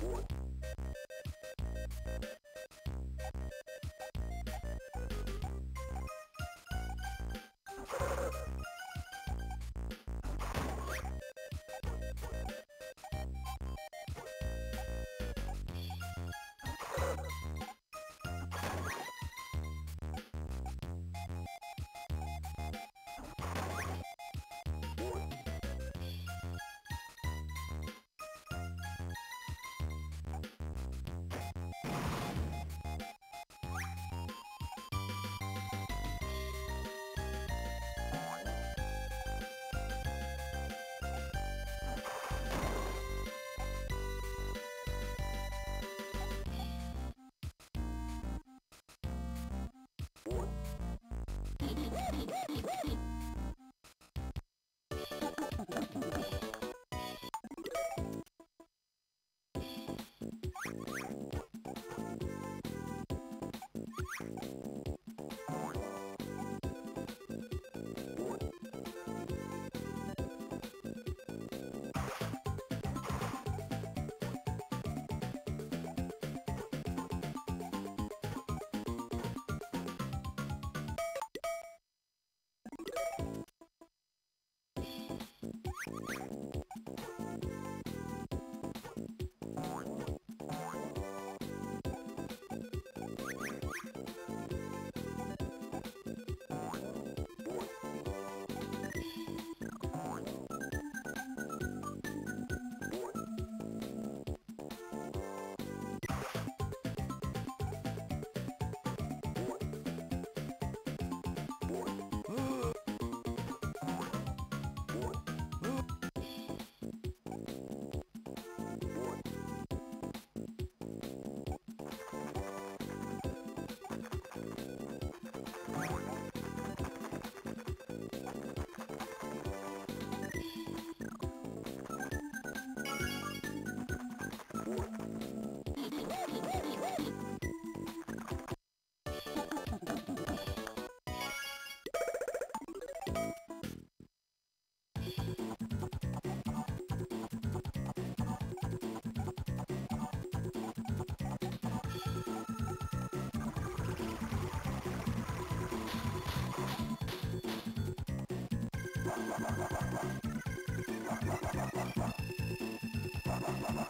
What? ビビビビビ! Ha ha ha!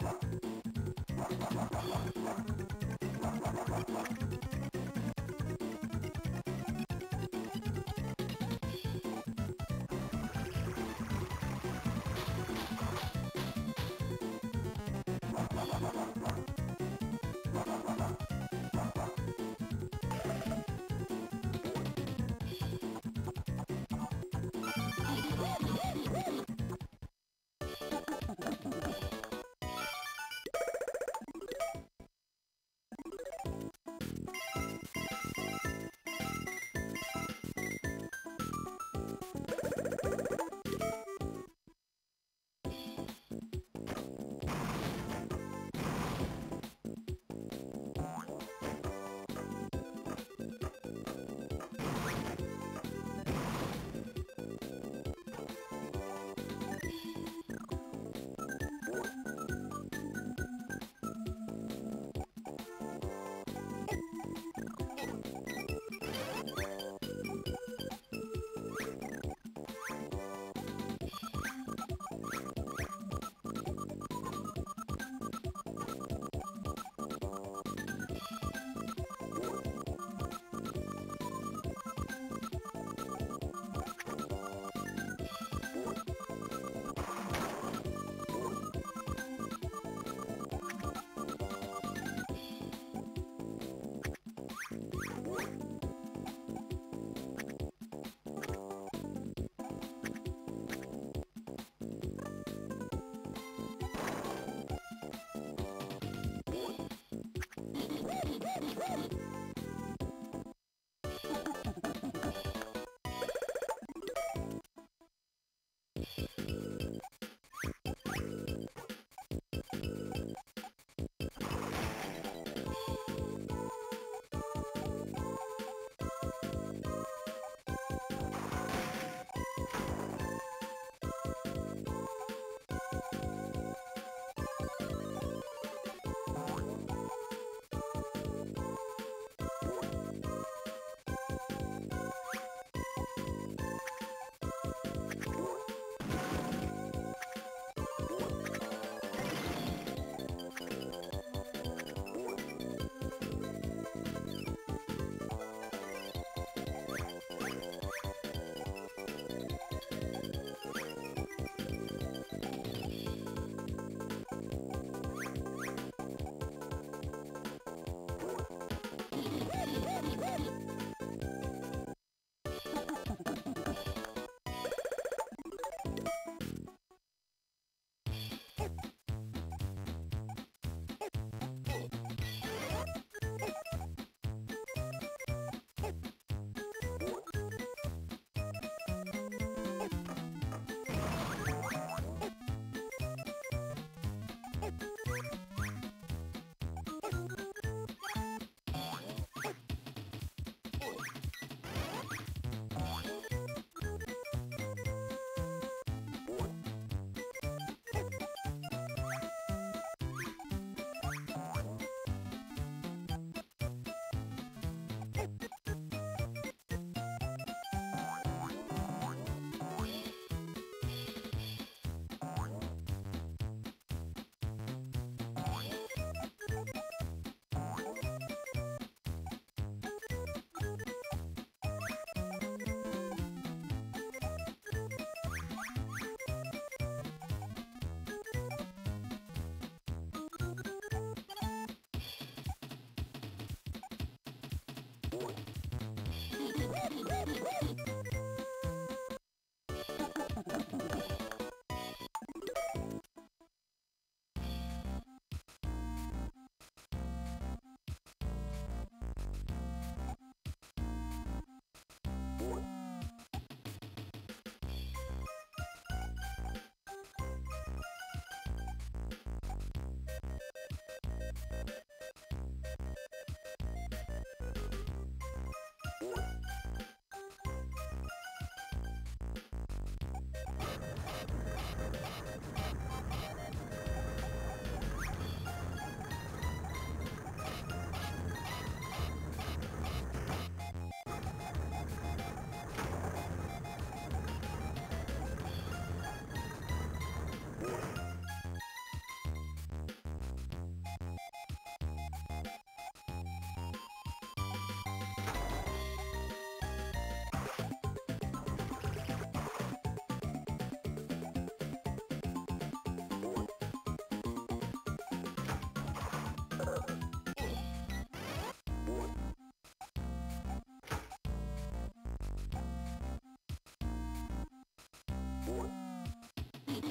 Woo!